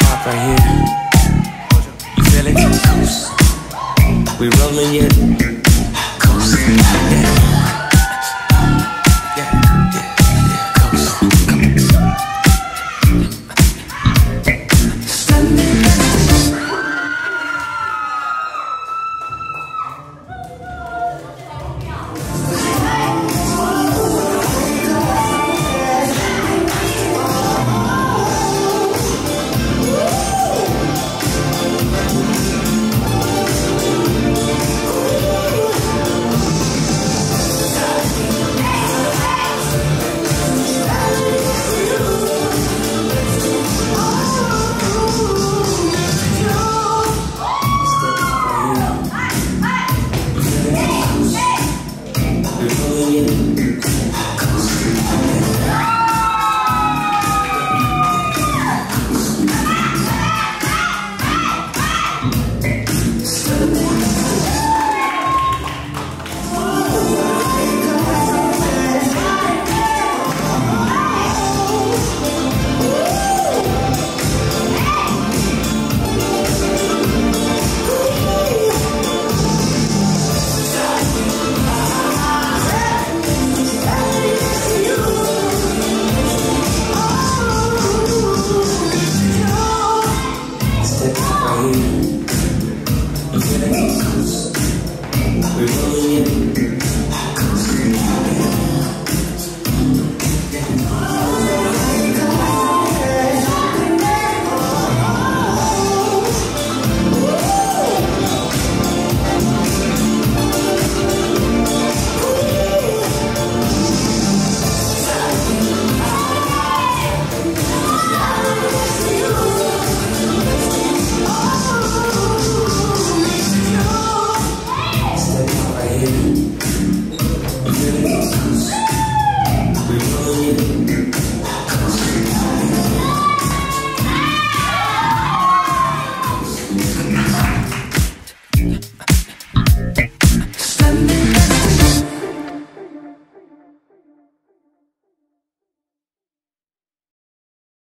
pop right here. You feel it? We rolling yet? Coast.